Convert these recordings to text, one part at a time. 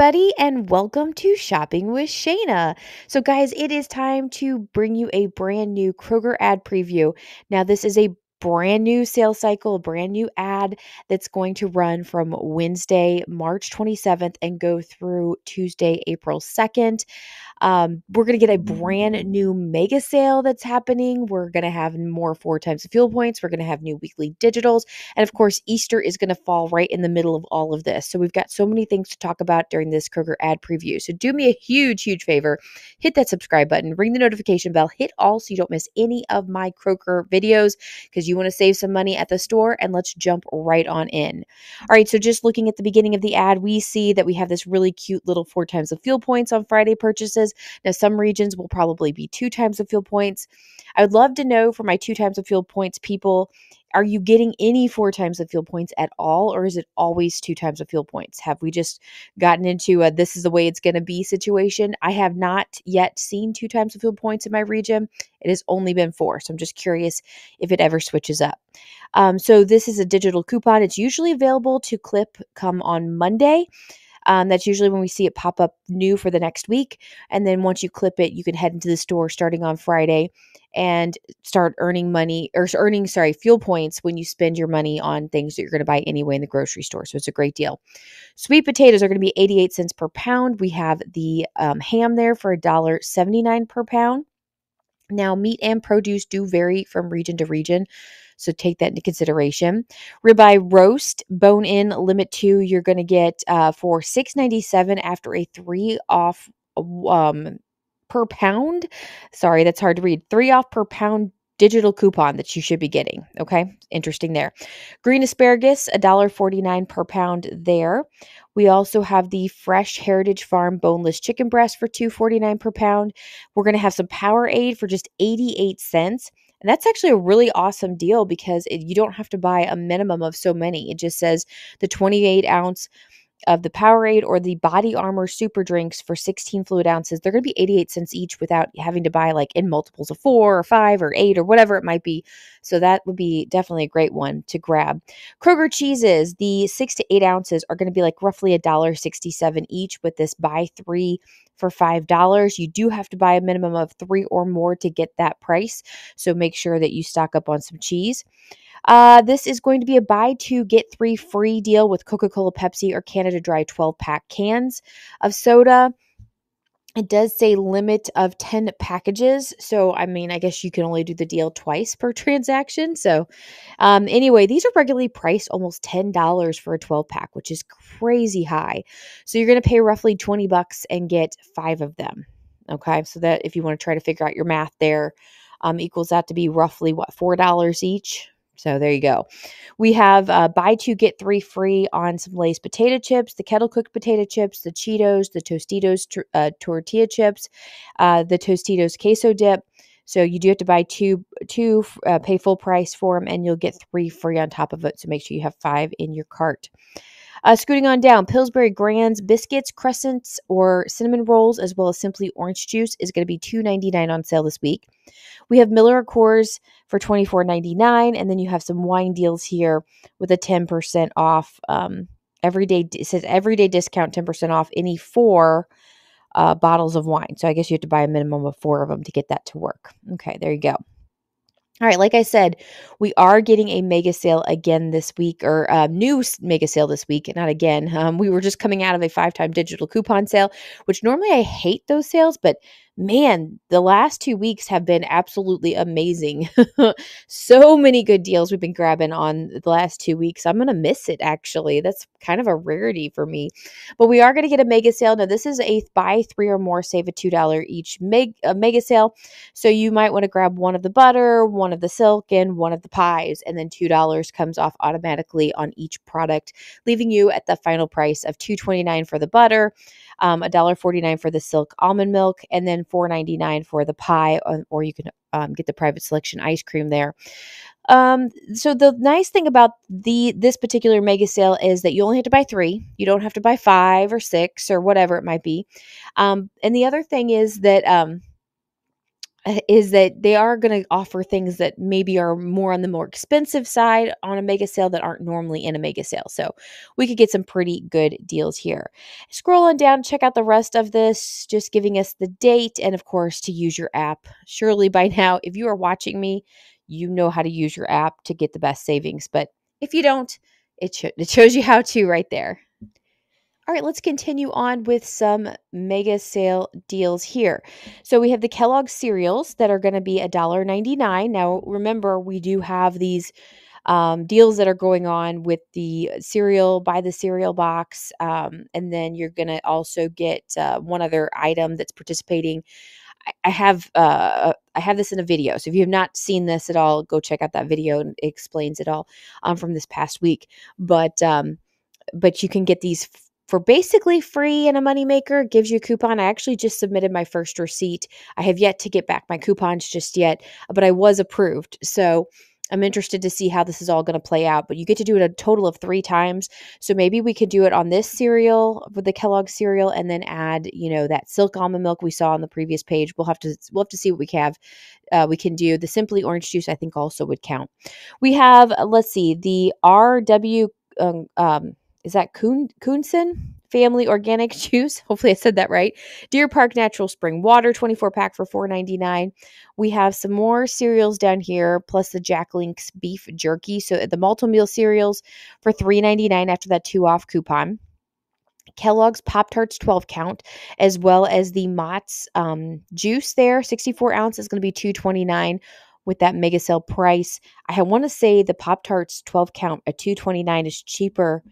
everybody, and welcome to Shopping with Shana. So, guys, it is time to bring you a brand new Kroger ad preview. Now, this is a brand new sales cycle, a brand new ad that's going to run from Wednesday, March 27th, and go through Tuesday, April 2nd. Um, we're going to get a brand new mega sale that's happening. We're going to have more four times the fuel points. We're going to have new weekly digitals. And of course, Easter is going to fall right in the middle of all of this. So we've got so many things to talk about during this Kroger ad preview. So do me a huge, huge favor hit that subscribe button, ring the notification bell, hit all so you don't miss any of my Kroger videos because you want to save some money at the store. And let's jump right on in. All right. So just looking at the beginning of the ad, we see that we have this really cute little four times the fuel points on Friday purchases. Now, some regions will probably be two times the fuel points. I would love to know for my two times the fuel points people, are you getting any four times the fuel points at all, or is it always two times the fuel points? Have we just gotten into a this is the way it's going to be situation? I have not yet seen two times the fuel points in my region. It has only been four. So I'm just curious if it ever switches up. Um, so this is a digital coupon. It's usually available to clip come on Monday. Um, that's usually when we see it pop up new for the next week. And then once you clip it, you can head into the store starting on Friday and start earning money or earning, sorry, fuel points when you spend your money on things that you're going to buy anyway in the grocery store. So it's a great deal. Sweet potatoes are going to be 88 cents per pound. We have the um, ham there for $1.79 per pound. Now, meat and produce do vary from region to region. So take that into consideration. Ribeye roast, bone in, limit two, you're going to get uh, for six ninety seven after a three off um, per pound. Sorry, that's hard to read. Three off per pound digital coupon that you should be getting. Okay, interesting there. Green asparagus, $1.49 per pound there. We also have the fresh Heritage Farm boneless chicken breast for $2.49 per pound. We're going to have some Powerade for just 88 cents. And that's actually a really awesome deal because it, you don't have to buy a minimum of so many. It just says the 28 ounce of the Powerade or the Body Armor Super Drinks for 16 fluid ounces. They're going to be 88 cents each without having to buy like in multiples of four or five or eight or whatever it might be. So that would be definitely a great one to grab. Kroger cheeses, the six to eight ounces are going to be like roughly a dollar 67 each with this buy three for $5. You do have to buy a minimum of three or more to get that price. So make sure that you stock up on some cheese. Uh, this is going to be a buy two, get three free deal with Coca Cola, Pepsi, or Canada Dry 12 pack cans of soda. It does say limit of 10 packages. So, I mean, I guess you can only do the deal twice per transaction. So, um, anyway, these are regularly priced almost $10 for a 12 pack, which is crazy high. So, you're going to pay roughly 20 bucks and get five of them. Okay. So, that if you want to try to figure out your math there, um, equals that to be roughly what, $4 each? So there you go. We have uh, buy two, get three free on some Lay's potato chips, the kettle cooked potato chips, the Cheetos, the Tostitos uh, tortilla chips, uh, the Tostitos queso dip. So you do have to buy two, two uh, pay full price for them, and you'll get three free on top of it. So make sure you have five in your cart. Uh, scooting on down, Pillsbury Grands biscuits, crescents, or cinnamon rolls, as well as simply orange juice, is going to be $2.99 on sale this week. We have Miller Coors for $24.99, and then you have some wine deals here with a 10% off. Um, everyday it says everyday discount 10% off any four uh, bottles of wine. So I guess you have to buy a minimum of four of them to get that to work. Okay, there you go. All right, like I said, we are getting a mega sale again this week, or a uh, new mega sale this week. Not again. Um, we were just coming out of a five time digital coupon sale, which normally I hate those sales, but man, the last two weeks have been absolutely amazing. so many good deals we've been grabbing on the last two weeks. I'm going to miss it, actually. That's kind of a rarity for me. But we are going to get a mega sale. Now, this is a buy three or more, save a $2 each meg- mega sale. So you might want to grab one of the butter, one of the silk, and one of the pies. And then $2 comes off automatically on each product, leaving you at the final price of $2.29 for the butter, um, $1.49 for the silk almond milk, and then $4.99 for the pie, uh, or you can um, get the private selection ice cream there. Um, so the nice thing about the this particular mega sale is that you only have to buy three. You don't have to buy five or six or whatever it might be. Um, and the other thing is that um, Uh, is that they are going to offer things that maybe are more on the more expensive side on a mega sale that aren't normally in a mega sale. So we could get some pretty good deals here. Scroll on down, check out the rest of this, just giving us the date and, of course, to use your app. Surely by now, if you are watching me, you know how to use your app to get the best savings. But if you don't, it, sh- it shows you how to right there. All right, let's continue on with some mega sale deals here. So we have the Kellogg cereals that are going to be $1.99. Now, remember, we do have these um, deals that are going on with the cereal, buy the cereal box. Um, and then you're going to also get uh, one other item that's participating. I, I have uh, I have this in a video. So if you have not seen this at all, go check out that video and it explains it all um, from this past week. But um, but you can get these for basically free and a moneymaker gives you a coupon. I actually just submitted my first receipt. I have yet to get back my coupons just yet, but I was approved. So I'm interested to see how this is all going to play out. But you get to do it a total of three times. So maybe we could do it on this cereal with the Kellogg cereal, and then add, you know, that silk almond milk we saw on the previous page. We'll have to we'll have to see what we have. Uh, we can do the simply orange juice. I think also would count. We have let's see the RW. Um, um, is that Knudsen Family Organic Juice? Hopefully I said that right. Deer Park Natural Spring Water 24 pack for $4.99. We have some more cereals down here, plus the Jack Link's beef jerky. So the Malt-O-Meal cereals for $3.99 after that two off coupon. Kellogg's Pop Tarts 12 count, as well as the Mott's um, juice there, 64 ounce is going to be 229 with that mega sale price. I want to say the Pop Tarts 12 count at 229 is cheaper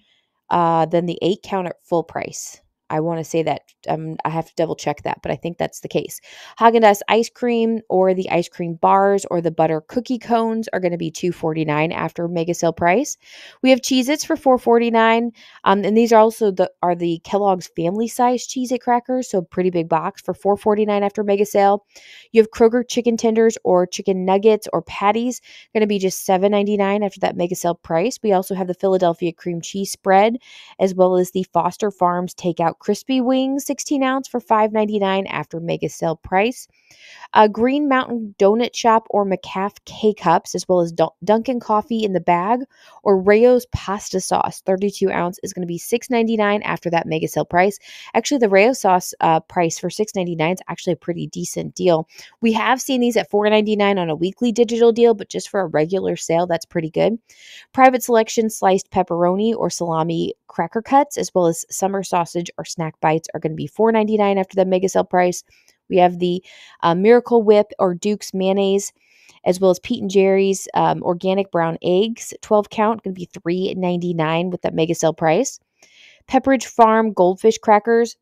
uh, than the eight count at full price. I want to say that um, I have to double check that, but I think that's the case. Haagen Dazs ice cream or the ice cream bars or the butter cookie cones are going to be two forty nine after mega sale price. We have Cheez-Its for four forty nine, um, and these are also the are the Kellogg's family size Cheez-It crackers, so pretty big box for four forty nine after mega sale. You have Kroger chicken tenders or chicken nuggets or patties going to be just seven ninety nine after that mega sale price. We also have the Philadelphia cream cheese spread as well as the Foster Farms takeout crispy wings, 16 ounce for $5.99 after mega sale price. Uh, Green Mountain Donut Shop or McCafé K Cups, as well as Dunkin' Coffee in the bag, or Rao's Pasta Sauce, 32 ounce, is going to be $6.99 after that mega sale price. Actually, the Rayo sauce uh, price for $6.99 is actually a pretty decent deal. We have seen these at $4.99 on a weekly digital deal, but just for a regular sale, that's pretty good. Private selection sliced pepperoni or salami cracker cuts, as well as summer sausage or snack bites, are going to be $4.99 after the mega sale price. We have the uh, Miracle Whip or Duke's mayonnaise, as well as Pete and Jerry's um, organic brown eggs, 12 count, going to be $3.99 with that mega sale price. Pepperidge Farm goldfish crackers,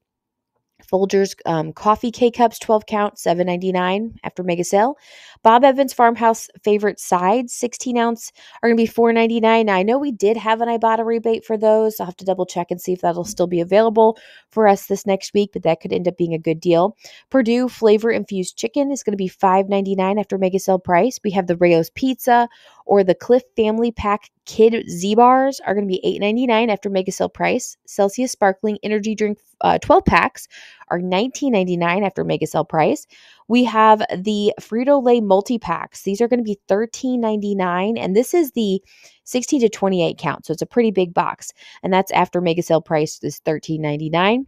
Folgers um, coffee K cups, 12 count, 7.99 after mega sale. Bob Evans Farmhouse favorite sides, 16 ounce, are going to be 4.99. Now I know we did have an Ibotta rebate for those. I'll have to double check and see if that'll still be available for us this next week, but that could end up being a good deal. Perdue flavor infused chicken is going to be 5.99 after mega sale price. We have the Rao's pizza or the Clif Family Pack Kid Z bars are going to be $8.99 after mega sale price. Celsius Sparkling Energy Drink uh, 12 packs are $19.99 after mega sale price. We have the Frito Lay multi packs. These are going to be $13.99, and this is the 16 to 28 count, so it's a pretty big box. And that's after mega sale price is $13.99.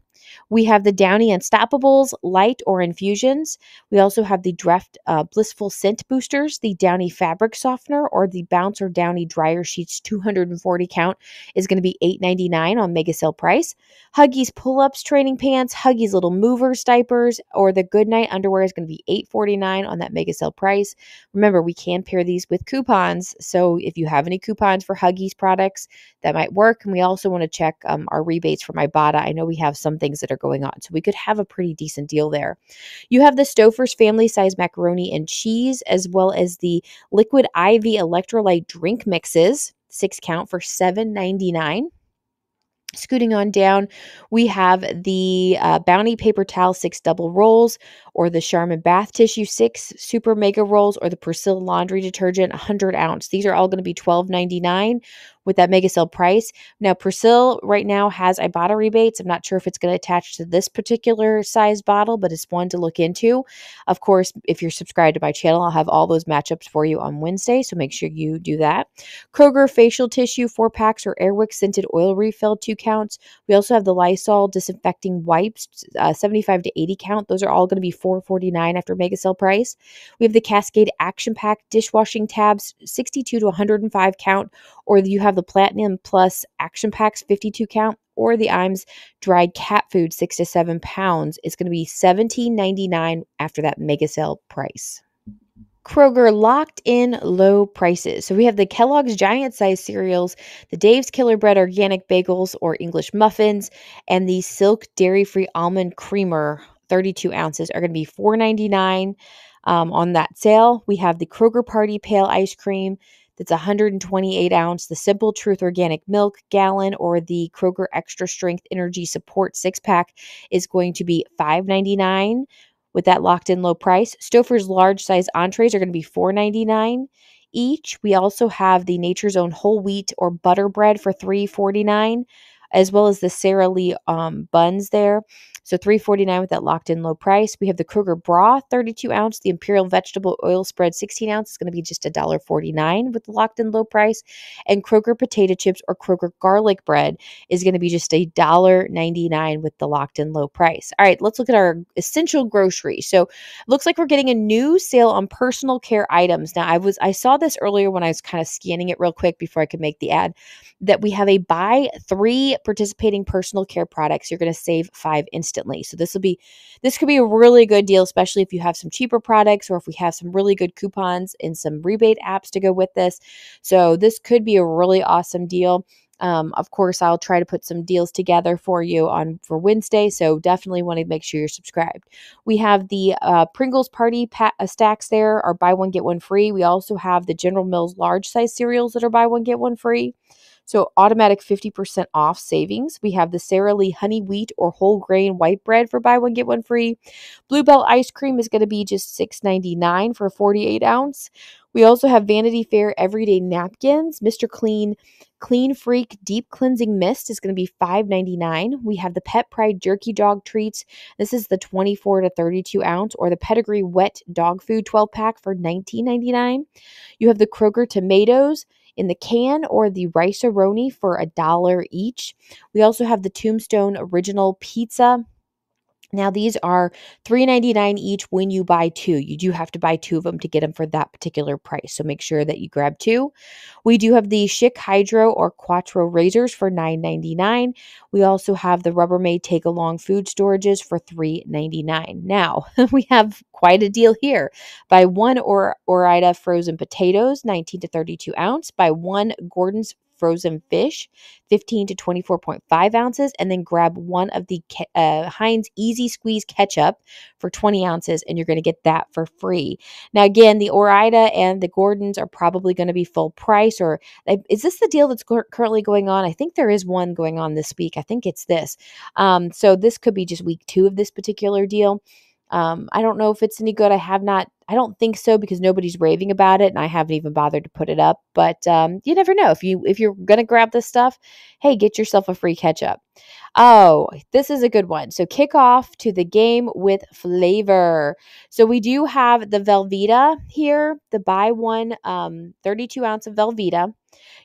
We have the Downy Unstopables light or infusions. We also have the Dreft uh, Blissful Scent Boosters, the Downy Fabric Softener, or the Bouncer Downy Dryer Sheets 240 count is going to be $8.99 on mega sale price. Huggies Pull Ups Training Pants, Huggies Little Movers Diapers, or the Goodnight Underwear is going to be $8.49 on that mega sale price. Remember, we can pair these with coupons. So if you have any coupons for Huggies products, that might work. And we also want to check um, our rebates from Ibotta. I know we have some things that are going on. So we could have a pretty decent deal there. You have the Stouffer's family size macaroni and cheese, as well as the liquid IV electrolyte drink mixes, six count for seven ninety nine. Scooting on down, we have the uh, Bounty paper towel six double rolls, or the Charmin bath tissue six super mega rolls, or the Persil laundry detergent 100 ounce. These are all going to be $12.99 with that mega sale price. Now, Persil right now has Ibotta rebates. I'm not sure if it's going to attach to this particular size bottle, but it's one to look into. Of course, if you're subscribed to my channel, I'll have all those matchups for you on Wednesday, so make sure you do that. Kroger facial tissue, four packs, or Airwick scented oil refill, two counts. We also have the Lysol disinfecting wipes, uh, 75 to 80 count. Those are all going to be 4.49 after mega sale price. We have the Cascade Action Pack dishwashing tabs, 62 to 105 count, or you have the Platinum Plus Action Packs, 52 count, or the Iams dried cat food, six to seven pounds. is going to be $17.99 after that mega sale price. Kroger locked in low prices. So we have the Kellogg's giant size cereals, the Dave's Killer Bread organic bagels or English muffins, and the Silk dairy free almond creamer, 32 ounces, are going to be $4.99 um, on that sale. We have the Kroger Party Pale Ice Cream that's 128 ounce, the Simple Truth Organic Milk gallon, or the Kroger Extra Strength Energy Support six pack is going to be $5.99 with that locked in low price. Stouffer's large size entrees are going to be $4.99 each. We also have the Nature's Own whole wheat or butter bread for $3.49 as well as the Sara Lee um, buns there. So three forty nine with that locked in low price. We have the Kroger bra, 32 ounce, the Imperial Vegetable Oil Spread, 16 ounce. It's going to be just a dollar forty nine with the locked in low price. And Kroger potato chips or Kroger garlic bread is going to be just a dollar ninety nine with the locked in low price. All right, let's look at our essential grocery. So it looks like we're getting a new sale on personal care items. Now I was I saw this earlier when I was kind of scanning it real quick before I could make the ad that we have a buy three participating personal care products. You're going to save five instantly instantly. So this will be this could be a really good deal, especially if you have some cheaper products or if we have some really good coupons and some rebate apps to go with this. So this could be a really awesome deal. Um, of course, I'll try to put some deals together for you on for Wednesday. So definitely want to make sure you're subscribed. We have the uh, Pringles Party pa- uh, stacks there are buy one get one free. We also have the General Mills large size cereals that are buy one get one free. So automatic 50% off savings. We have the Sara Lee honey wheat or whole grain white bread for buy one get one free. Bluebell ice cream is going to be just $6.99 for a 48 ounce. We also have Vanity Fair everyday napkins, Mr. Clean Clean Freak Deep Cleansing Mist is going to be $5.99. We have the Pet Pride Jerky Dog Treats. This is the 24 to 32 ounce, or the Pedigree Wet Dog Food 12 pack for $19.99. You have the Kroger Tomatoes in the can or the Rice-A-Roni for a dollar each. We also have the Tombstone Original Pizza now these are $3.99 each when you buy two. You do have to buy two of them to get them for that particular price. So make sure that you grab two. We do have the Schick Hydro or Quattro razors for $9.99. We also have the Rubbermaid Take Along food storages for $3.99. Now we have quite a deal here. Buy one or Ore-Ida frozen potatoes, 19 to 32 ounce. Buy one Gorton's frozen fish, 15 to 24.5 ounces, and then grab one of the uh, Heinz Easy Squeeze ketchup for 20 ounces, and you're going to get that for free. Now, again, the Ore-Ida and the Gortons are probably going to be full price, or is this the deal that's currently going on? I think there is one going on this week. I think it's this. Um, so this could be just week two of this particular deal. Um, I don't know if it's any good. I have not, I don't think so because nobody's raving about it and I haven't even bothered to put it up. But um, you never know. If you if you're gonna grab this stuff, hey, get yourself a free catch up. Oh, this is a good one. So kick off to the game with flavor. So we do have the Velveeta here, the buy one um, 32 ounce of Velveeta.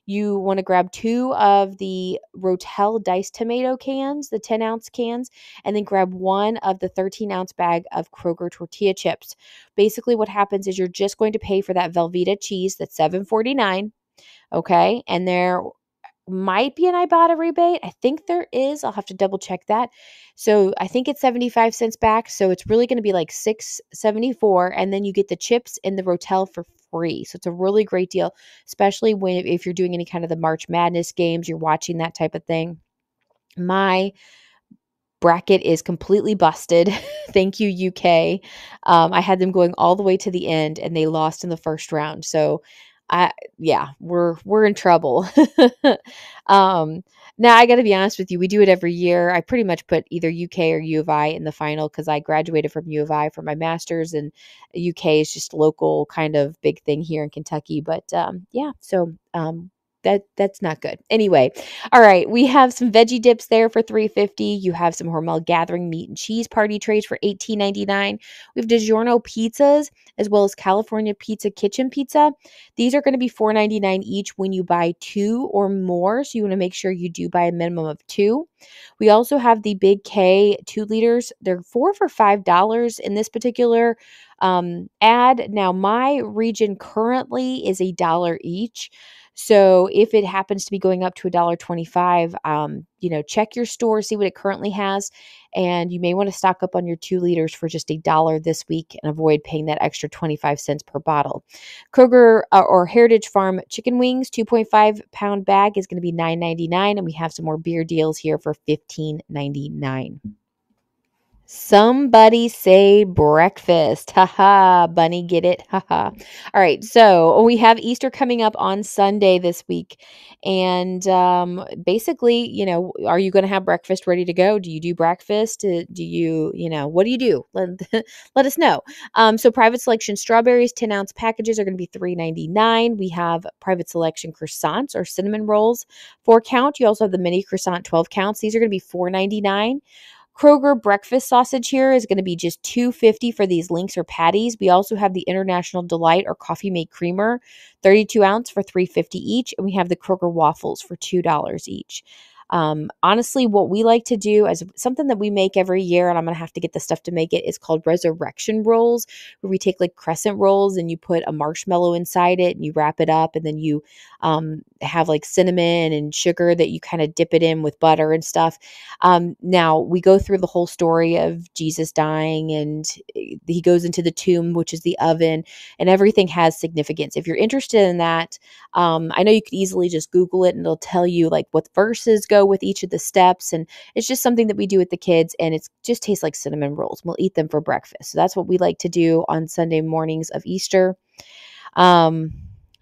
You want to grab two of the Rotel diced tomato cans, the 10 ounce cans, and then grab one of the 13 ounce bag of Kroger tortilla chips. Basically, what happens is you're just going to pay for that Velveeta cheese that's 7.49. Okay, and there might be an Ibotta rebate. I think there is. I'll have to double check that. So I think it's 75 cents back. So it's really going to be like 674 and then you get the chips and the Rotel for free. So it's a really great deal, especially when if you're doing any kind of the March Madness games, you're watching that type of thing. My bracket is completely busted. Thank you, UK. Um, I had them going all the way to the end and they lost in the first round. So I yeah, we're we're in trouble. um, now I got to be honest with you, we do it every year. I pretty much put either UK or U of I in the final because I graduated from U of I for my master's, and UK is just local kind of big thing here in Kentucky. But um, yeah, so um, that that's not good. Anyway, all right, we have some veggie dips there for 350. You have some Hormel Gathering meat and cheese party trays for 18.99. We have DiGiorno pizzas as well as California Pizza Kitchen Pizza. These are going to be 4.99 each when you buy two or more, so you want to make sure you do buy a minimum of two. We also have the Big K 2 liters. They're 4 for $5 in this particular um, ad. Now, my region currently is a dollar each. So if it happens to be going up to a dollar twenty-five, um, you know, check your store, see what it currently has, and you may want to stock up on your two liters for just a dollar this week and avoid paying that extra twenty-five cents per bottle. Kroger uh, or Heritage Farm chicken wings, two point five pound bag is going to be nine ninety-nine, and we have some more beer deals here for fifteen ninety-nine. Somebody say breakfast. Haha, bunny, get it? Haha. All right, so we have Easter coming up on Sunday this week. And um, basically, you know, are you going to have breakfast ready to go? Do you do breakfast? Uh, do you, you know, what do you do? Let, let us know. Um, so, private selection strawberries, 10 ounce packages are going to be $3.99. We have private selection croissants or cinnamon rolls, four count. You also have the mini croissant, 12 counts. These are going to be $4.99. Kroger breakfast sausage here is going to be just 250 for these links or patties. We also have the International Delight or Coffee mate Creamer, 32 ounce for 350 each, and we have the Kroger waffles for $2 each. Um, honestly, what we like to do as something that we make every year, and I'm gonna have to get the stuff to make it, is called resurrection rolls, where we take like crescent rolls and you put a marshmallow inside it and you wrap it up, and then you um, have like cinnamon and sugar that you kind of dip it in with butter and stuff. Um, now we go through the whole story of Jesus dying, and eh, he goes into the tomb, which is the oven, and everything has significance. If you're interested in that, um, I know you could easily just Google it and it'll tell you like what verses go with each of the steps. And it's just something that we do with the kids and it just tastes like cinnamon rolls. We'll eat them for breakfast. So that's what we like to do on Sunday mornings of Easter. Um,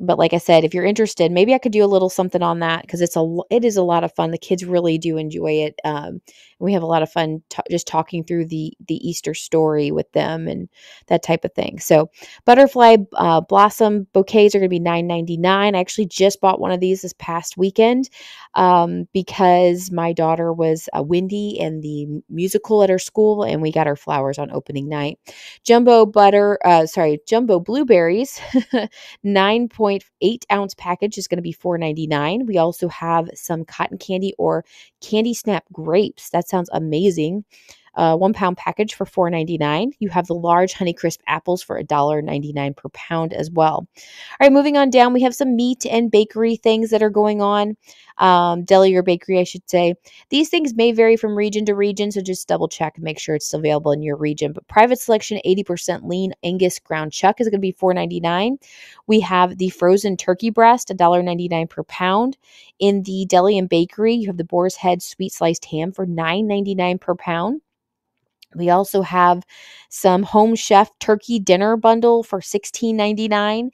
but like I said, if you're interested, maybe I could do a little something on that because it's a it is a lot of fun. The kids really do enjoy it. Um, we have a lot of fun t- just talking through the the Easter story with them and that type of thing. So butterfly uh, blossom bouquets are going to be nine ninety nine. I actually just bought one of these this past weekend um, because my daughter was a Wendy in the musical at her school, and we got her flowers on opening night. Jumbo butter, uh, sorry, jumbo blueberries, nine point eight ounce package is going to be four ninety nine. We also have some cotton candy or candy snap grapes. That's sounds amazing. Uh, one pound package for $4.99. You have the large Honeycrisp apples for $1.99 per pound as well. All right, moving on down, we have some meat and bakery things that are going on. Um, deli or bakery, I should say. These things may vary from region to region, so just double check and make sure it's available in your region. But private selection, 80% lean Angus ground chuck is going to be $4.99. We have the frozen turkey breast, $1.99 per pound. In the deli and bakery, you have the boar's head sweet sliced ham for $9.99 per pound. We also have some home chef turkey dinner bundle for $16.99.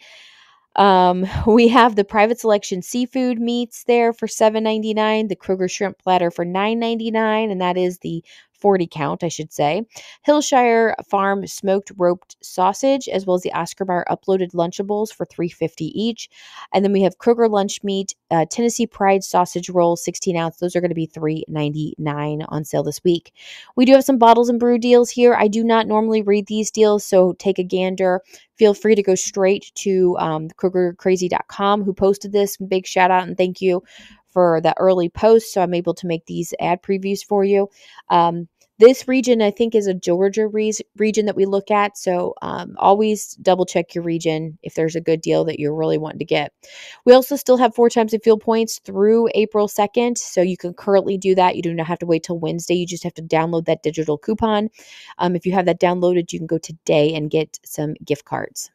Um, we have the private selection seafood meats there for $7.99, the Kroger shrimp platter for $9.99, and that is the 40 count, I should say. Hillshire Farm smoked roped sausage, as well as the Oscar Mayer uploaded Lunchables for 350 each. And then we have Kroger lunch meat, uh, Tennessee Pride sausage roll, 16 ounce. Those are going to be 399 on sale this week. We do have some bottles and brew deals here. I do not normally read these deals, so take a gander. Feel free to go straight to um, KrogerKrazy.com, who posted this. Big shout out and thank you for the early post, so I'm able to make these ad previews for you. Um, this region, I think, is a Georgia re- region that we look at. So um, always double check your region if there's a good deal that you're really wanting to get. We also still have four times the fuel points through April 2nd. So you can currently do that. You do not have to wait till Wednesday. You just have to download that digital coupon. Um, if you have that downloaded, you can go today and get some gift cards.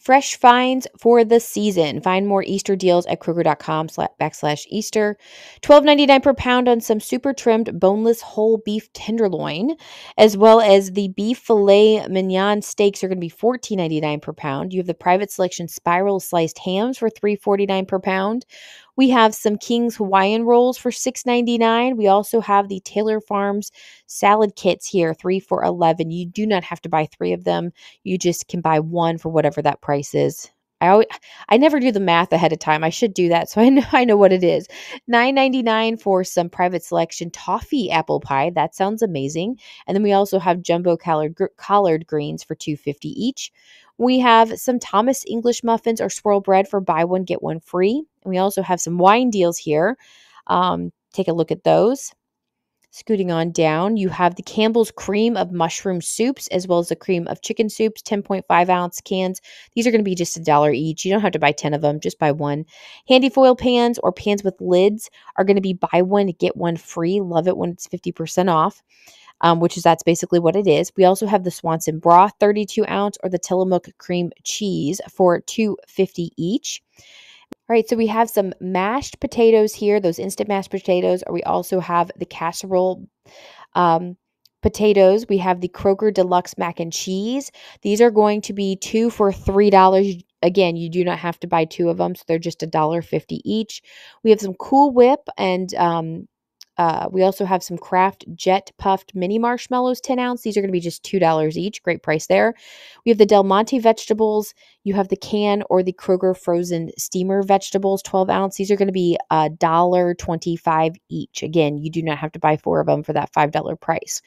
Fresh finds for the season. Find more Easter deals at Kroger.com backslash Easter. $12.99 per pound on some super trimmed boneless whole beef tenderloin, as well as the beef filet mignon steaks are going to be $14.99 per pound. You have the private selection spiral sliced hams for $3.49 per pound. We have some King's Hawaiian rolls for $6.99. We also have the Taylor Farms salad kits here, three for 11 You do not have to buy three of them. You just can buy one for whatever that price is. I always, I never do the math ahead of time. I should do that so I know I know what it is. Nine ninety nine for some private selection toffee apple pie. That sounds amazing. And then we also have jumbo collard collard greens for two fifty each. We have some Thomas English muffins or swirl bread for buy one get one free. And we also have some wine deals here. Um, take a look at those. Scooting on down, you have the Campbell's cream of mushroom soups as well as the cream of chicken soups, 10.5 ounce cans. These are going to be just a dollar each. You don't have to buy 10 of them, just buy one. Handy foil pans or pans with lids are going to be buy one, get one free. Love it when it's 50% off. Um, which is that's basically what it is. We also have the Swanson broth, 32 ounce, or the Tillamook cream cheese for 250 each. All right, so we have some mashed potatoes here, those instant mashed potatoes, or we also have the casserole um, potatoes. We have the Kroger Deluxe mac and cheese. These are going to be two for $3. Again, you do not have to buy two of them, so they're just a dollar fifty each. We have some Cool Whip and um, uh, we also have some Kraft Jet Puffed Mini Marshmallows, 10 ounce. These are going to be just $2 each. Great price there. We have the Del Monte vegetables. You have the can or the Kroger frozen steamer vegetables, 12 ounce. These are going to be $1.25 each. Again, you do not have to buy four of them for that $5 price.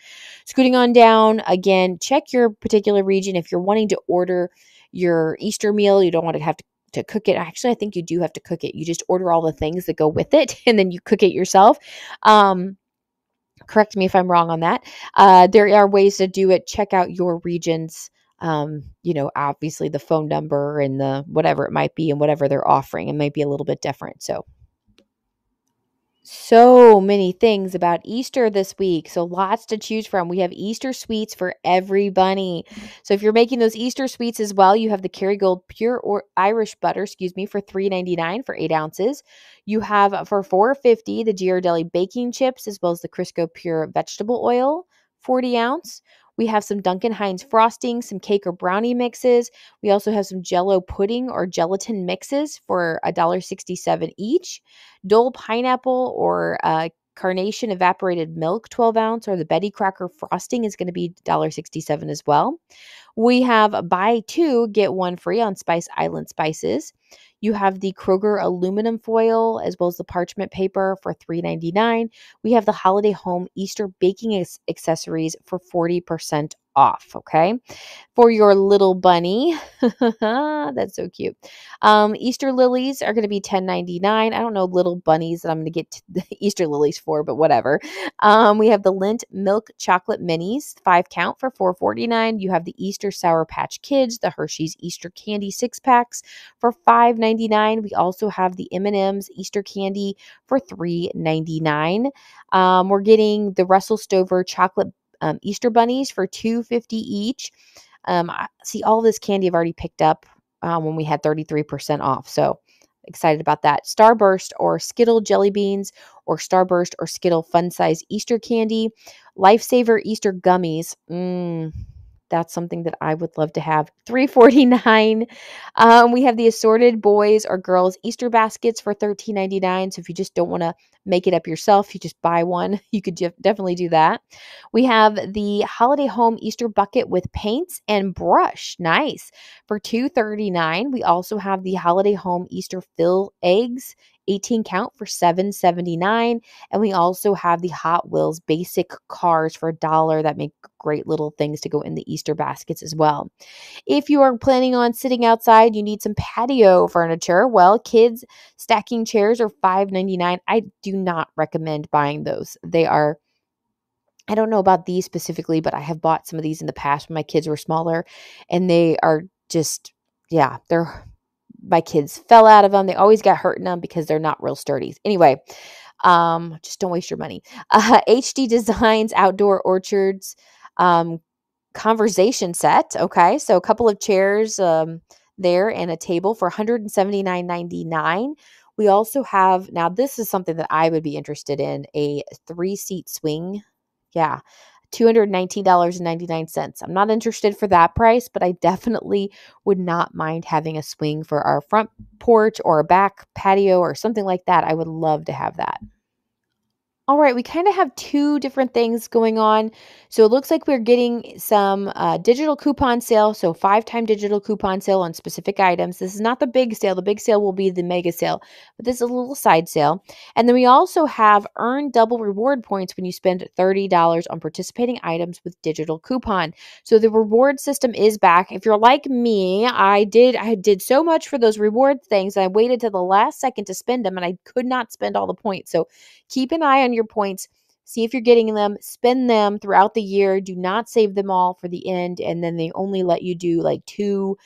Scooting on down, again, check your particular region. If you're wanting to order your Easter meal, you don't want to have to to cook it. Actually, I think you do have to cook it. You just order all the things that go with it and then you cook it yourself. Um, correct me if I'm wrong on that. Uh, there are ways to do it. Check out your regions. Um, you know, obviously the phone number and the whatever it might be and whatever they're offering. It might be a little bit different. So so many things about Easter this week. So lots to choose from. We have Easter sweets for every bunny. So if you're making those Easter sweets as well, you have the Kerrygold pure or Irish butter, excuse me, for $3.99 for eight ounces. You have uh, for $4.50 the Ghirardelli baking chips as well as the Crisco pure vegetable oil, 40 ounce. We have some Duncan Hines frosting, some cake or brownie mixes. We also have some jello pudding or gelatin mixes for $1.67 each. Dole pineapple or uh, carnation evaporated milk 12 ounce or the betty crocker frosting is going to be $1.67 as well we have buy two get one free on spice island spices you have the Kroger aluminum foil as well as the parchment paper for $3.99. We have the Holiday Home Easter baking accessories for 40% off. Okay. For your little bunny. That's so cute. Um, Easter lilies are going to be $10.99. I don't know little bunnies that I'm going to get the Easter lilies for, but whatever. Um, we have the Lindt milk chocolate minis, five count for $4.49. You have the Easter Sour Patch Kids, the Hershey's Easter candy six packs for $5.99. We also have the M&M's Easter candy for $3.99. Um, we're getting the Russell Stover chocolate um, Easter bunnies for two fifty each. Um, I, see, all this candy I've already picked up um, when we had 33% off. So excited about that. Starburst or Skittle jelly beans or Starburst or Skittle fun size Easter candy. Lifesaver Easter gummies. Mmm that's something that I would love to have. 349. Um, we have the assorted boys or girls Easter baskets for 13.99. So if you just don't want to make it up yourself, you just buy one. You could definitely do that. We have the holiday home Easter bucket with paints and brush. Nice. For 239. We also have the holiday home Easter fill eggs 18 count for 7.79 and we also have the Hot Wheels basic cars for a dollar that make great little things to go in the Easter baskets as well. If you are planning on sitting outside, you need some patio furniture. Well, kids stacking chairs are 5.99. I do not recommend buying those. They are I don't know about these specifically, but I have bought some of these in the past when my kids were smaller and they are just yeah, they're my kids fell out of them. They always got hurt in them because they're not real sturdy. Anyway, um, just don't waste your money. Uh, HD Designs Outdoor Orchards um, conversation set. Okay, so a couple of chairs um, there and a table for $179.99. We also have now this is something that I would be interested in a three seat swing. Yeah, $219.99. I'm not interested for that price, but I definitely would not mind having a swing for our front porch or a back patio or something like that. I would love to have that. All right, we kind of have two different things going on. So it looks like we're getting some uh, digital coupon sale. So five time digital coupon sale on specific items. This is not the big sale. The big sale will be the mega sale, but this is a little side sale. And then we also have earn double reward points when you spend $30 on participating items with digital coupon. So the reward system is back. If you're like me, I did I did so much for those reward things. I waited to the last second to spend them and I could not spend all the points. So keep an eye on your points. See if you're getting them, spend them throughout the year. Do not save them all for the end. And then they only let you do like two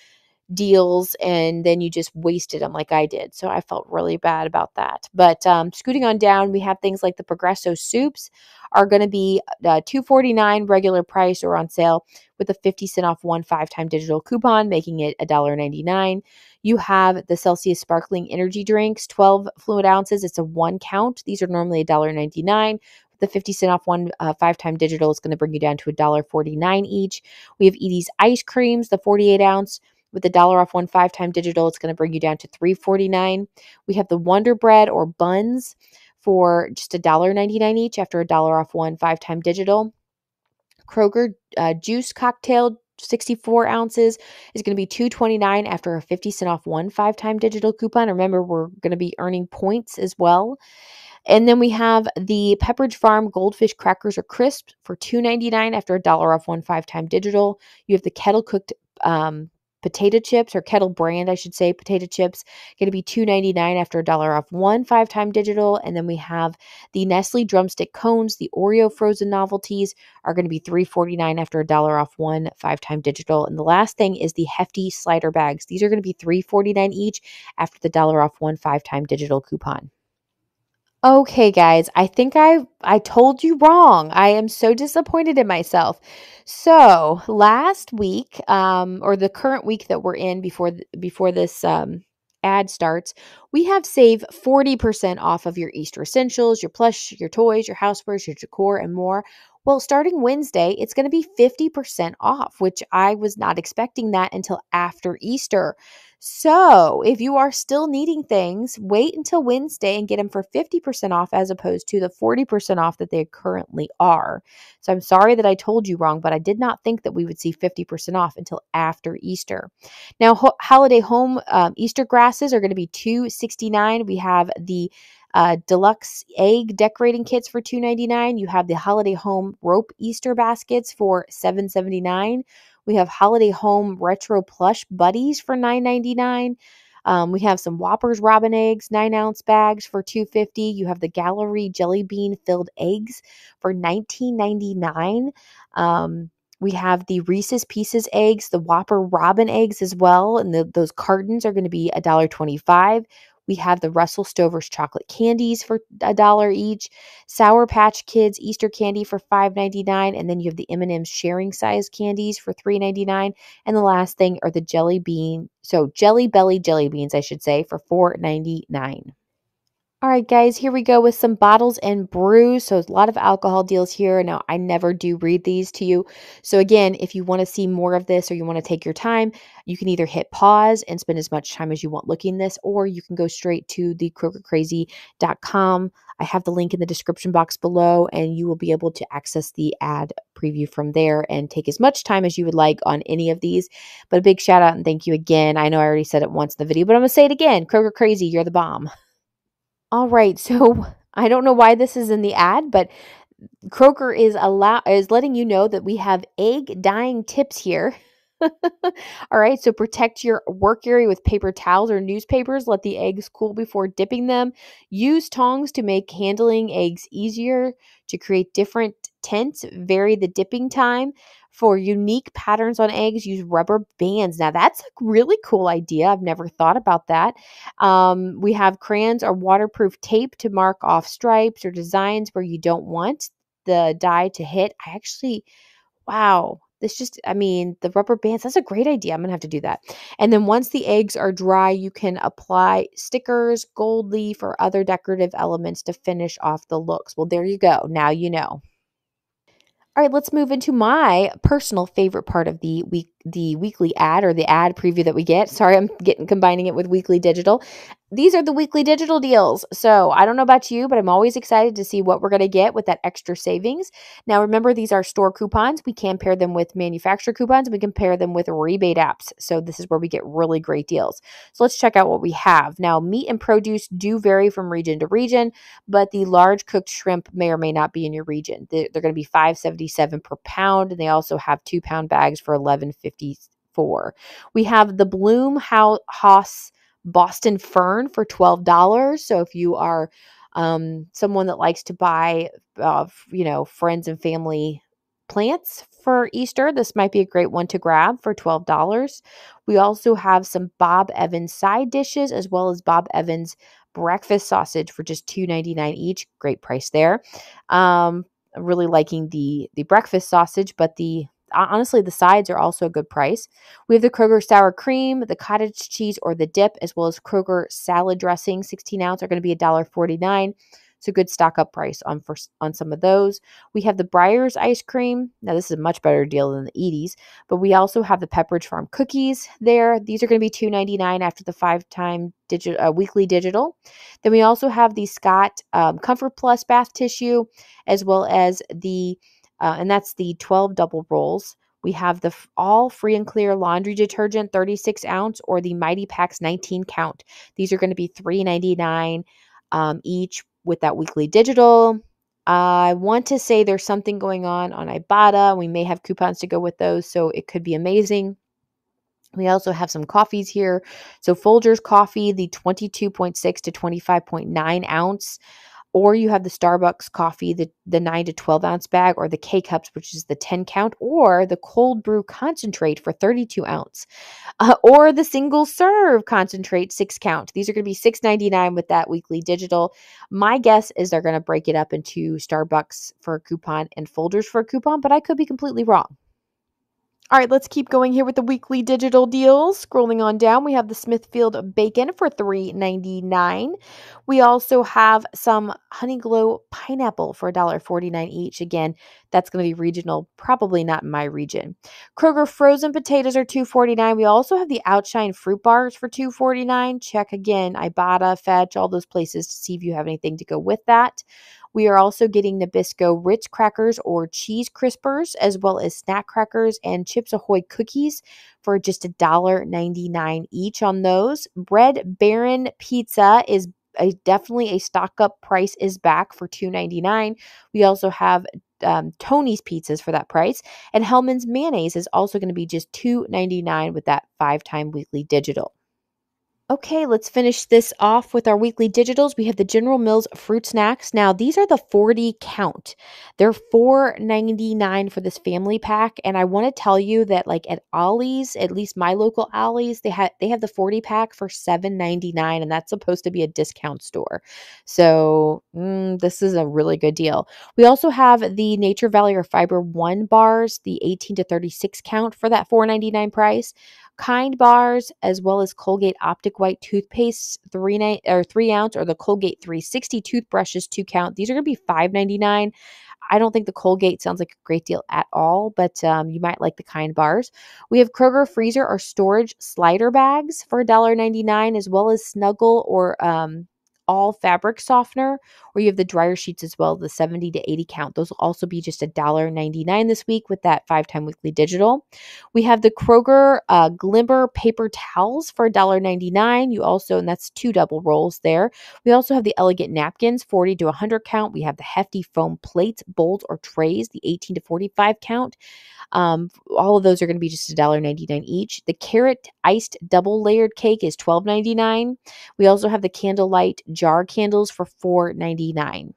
deals and then you just wasted them like I did. So I felt really bad about that. But um, scooting on down, we have things like the Progresso soups are going to be uh, 249 regular price or on sale with a 50 cent off one five time digital coupon, making it $1.99. You have the Celsius sparkling energy drinks, 12 fluid ounces. It's a one count. These are normally $1.99 the 50 cent off one uh, five time digital is going to bring you down to $1.49 each. We have Edy's ice creams, the 48 ounce with a dollar off one five time digital. It's going to bring you down to $3.49. We have the Wonder Bread or buns for just $1.99 each after a dollar off one five time digital. Kroger uh, juice cocktail 64 ounces is going to be 229 after a 50 cent off one five time digital coupon remember we're going to be earning points as well and then we have the Pepperidge Farm Goldfish Crackers or Crisps for $2.99 after a dollar off one five time digital. You have the kettle cooked um, potato chips or kettle brand, I should say, potato chips, going to be $2.99 after a dollar off one five time digital. And then we have the Nestle drumstick cones, the Oreo frozen novelties are going to be $3.49 after a dollar off one five time digital. And the last thing is the hefty slider bags. These are going to be $3.49 each after the dollar off one five time digital coupon. Okay, guys, I think I I told you wrong. I am so disappointed in myself. So, last week um or the current week that we're in before th- before this um ad starts, we have save 40% off of your Easter essentials, your plush, your toys, your housewares, your decor and more. Well, starting Wednesday, it's going to be 50% off, which I was not expecting that until after Easter. So, if you are still needing things, wait until Wednesday and get them for 50% off as opposed to the 40% off that they currently are. So, I'm sorry that I told you wrong, but I did not think that we would see 50% off until after Easter. Now, ho- holiday home um, Easter grasses are going to be 269. We have the uh, deluxe egg decorating kits for 299 you have the holiday home rope easter baskets for 779 we have Holiday Home Retro Plush Buddies for $9.99. Um, we have some Whoppers Robin eggs, nine ounce bags for two fifty. You have the Galerie Jelly Bean filled eggs for nineteen ninety nine. Um, we have the Reese's Pieces eggs, the Whopper Robin eggs as well, and the, those cartons are going to be $1.25. We have the Russell Stover's chocolate candies for a dollar each, Sour Patch Kids Easter candy for $5.99, and then you have the M&M's sharing size candies for $3.99, and the last thing are the jelly bean, so jelly belly jelly beans, I should say, for $4.99. All right, guys, here we go with some bottles and brews. So, a lot of alcohol deals here. Now, I never do read these to you. So, again, if you want to see more of this or you want to take your time, you can either hit pause and spend as much time as you want looking this, or you can go straight to the krogerkrazy.com. I have the link in the description box below, and you will be able to access the ad preview from there and take as much time as you would like on any of these. But a big shout out and thank you again. I know I already said it once in the video, but I'm going to say it again Kroger Krazy, you're the bomb. All right, so I don't know why this is in the ad, but Kroger is allow is letting you know that we have egg dyeing tips here. All right, so protect your work area with paper towels or newspapers. Let the eggs cool before dipping them. Use tongs to make handling eggs easier to create different tints. Vary the dipping time. For unique patterns on eggs, use rubber bands. Now, that's a really cool idea. I've never thought about that. Um, we have crayons or waterproof tape to mark off stripes or designs where you don't want the dye to hit. I actually, wow, this just, I mean, the rubber bands, that's a great idea. I'm going to have to do that. And then once the eggs are dry, you can apply stickers, gold leaf, or other decorative elements to finish off the looks. Well, there you go. Now you know. All right, let's move into my personal favorite part of the week the weekly ad or the ad preview that we get. Sorry, I'm getting combining it with weekly digital these are the weekly digital deals. So I don't know about you, but I'm always excited to see what we're going to get with that extra savings. Now, remember, these are store coupons. We can pair them with manufacturer coupons. We can pair them with rebate apps. So this is where we get really great deals. So let's check out what we have. Now, meat and produce do vary from region to region, but the large cooked shrimp may or may not be in your region. They're, going to be 577 per pound, and they also have two pound bags for 1154. We have the Bloom Haus Boston fern for $12. So if you are um, someone that likes to buy, uh, you know, friends and family plants for Easter, this might be a great one to grab for $12. We also have some Bob Evans side dishes as well as Bob Evans breakfast sausage for just $2.99 each. Great price there. Um, really liking the the breakfast sausage, but the honestly, the sides are also a good price. We have the Kroger sour cream, the cottage cheese or the dip, as well as Kroger salad dressing, 16 ounce, are going to be $1.49. It's a good stock up price on for on some of those. We have the Breyers ice cream. Now this is a much better deal than the Edy's, but we also have the Pepperidge Farm cookies there. These are going to be $2.99 after the five time digital uh, weekly digital. Then we also have the Scott um, Comfort Plus bath tissue, as well as the uh, and that's the 12 double rolls. We have the all free and clear laundry detergent 36 ounce or the Mighty Packs 19 count. These are going to be $3.99 um, each with that weekly digital. I want to say there's something going on on Ibotta. We may have coupons to go with those, so it could be amazing. We also have some coffees here. So Folgers coffee, the 22.6 to 25.9 ounce or you have the Starbucks coffee, the, the 9 to 12 ounce bag, or the K cups, which is the 10 count, or the cold brew concentrate for 32 ounce, uh, or the single serve concentrate 6 count. These are going to be $6.99 with that weekly digital. My guess is they're going to break it up into Starbucks for a coupon and Folgers for a coupon, but I could be completely wrong. All right, let's keep going here with the weekly digital deals. Scrolling on down, we have the Smithfield bacon for $3.99. We also have some Honey Glow pineapple for $1.49 each. Again, that's going to be regional, probably not in my region. Kroger frozen potatoes are $2.49. We also have the Outshine fruit bars for $2.49. Check again, Ibotta, Fetch, all those places to see if you have anything to go with that. We are also getting Nabisco Ritz crackers or cheese crispers, as well as snack crackers and Chips Ahoy cookies for just $1.99 each on those. Red Baron pizza is a, definitely a stock up price is back for $2.99. We also have um, Tony's pizzas for that price. And Hellmann's mayonnaise is also going to be just $2.99 with that five time weekly digital. Okay, let's finish this off with our weekly digitals. We have the General Mills fruit snacks. Now, these are the 40 count. They're $4.99 for this family pack. And I want to tell you that like at Ollie's, at least my local Ollie's, they have they have the 40 pack for $7.99, and that's supposed to be a discount store. So mm, this is a really good deal. We also have the Nature Valley or Fiber One bars, the 18 to 36 count for that $4.99 price. Kind bars, as well as Colgate Optic White toothpaste, three night or three ounce, or the Colgate 360 toothbrushes, two count. These are going to be five ninety nine. I don't think the Colgate sounds like a great deal at all, but um, you might like the kind bars. We have Kroger freezer or storage slider bags for $1.99, as well as Snuggle or um, all fabric softener, or you have the dryer sheets as well, the 70 to 80 count. Those will also be just $1.99 this week with that five time weekly digital. We have the Kroger uh, Glimmer paper towels for $1.99. You also, and that's two double rolls there. We also have the elegant napkins, 40 to 100 count. We have the hefty foam plates, bowls, or trays, the 18 to 45 count. Um, all of those are going to be just $1.99 each. The carrot iced double layered cake is $12.99. We also have the candlelight jar candles for $4.99.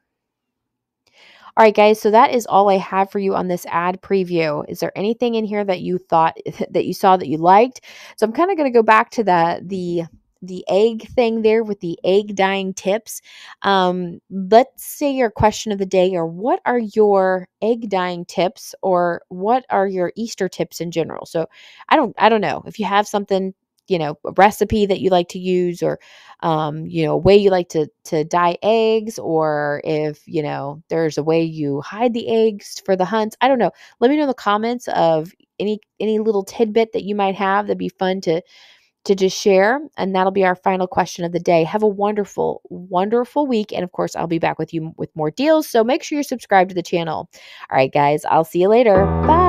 All right, guys, so that is all I have for you on this ad preview. Is there anything in here that you thought that you saw that you liked? So I'm kind of going to go back to the the the egg thing there with the egg dyeing tips. Um, let's say your question of the day, or what are your egg dyeing tips, or what are your Easter tips in general? So I don't, I don't know if you have something, you know, a recipe that you like to use, or um, you know, a way you like to to dye eggs, or if you know there's a way you hide the eggs for the hunts. I don't know. Let me know in the comments of any any little tidbit that you might have that'd be fun to to just share. And that'll be our final question of the day. Have a wonderful, wonderful week. And of course, I'll be back with you with more deals. So make sure you're subscribed to the channel. All right, guys, I'll see you later. Bye.